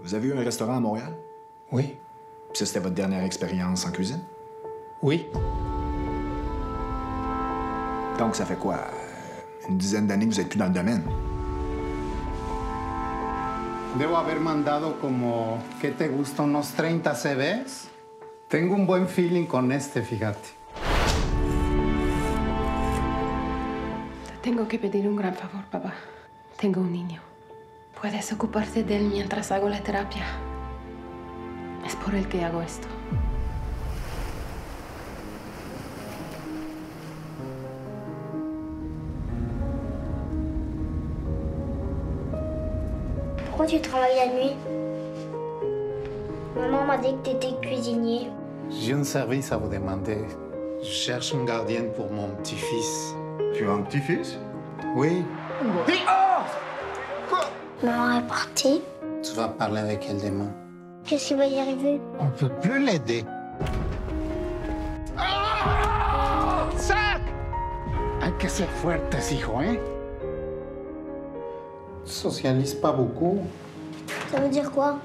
Vous avez eu un restaurant à Montréal? Oui. Puis ça, c'était votre dernière expérience en cuisine? Oui. Donc, ça fait quoi? Une dizaine d'années que vous êtes plus dans le domaine? Debo haber mandado como, ¿qué te gusta? Unos 30 CVs. Tengo un buen feeling con este, fíjate. Tengo que pedir un gran favor, papá. Tengo un niño. ¿Puedes ocuparte de él mientras hago la terapia? Es por él que hago esto. Pourquoi tu travailles la nuit? Maman m'a dit que t'étais cuisinier. J'ai un service à vous demander. Je cherche un gardien pour mon petit-fils. Tu as un petit-fils? Oui. Maman est partie. Tu vas parler avec elle demain. Qu'est-ce qui va y arriver? On peut plus l'aider. Hay que ser fuertes, hijo, ¿eh? Tu socialises pas beaucoup. Ça veut dire quoi?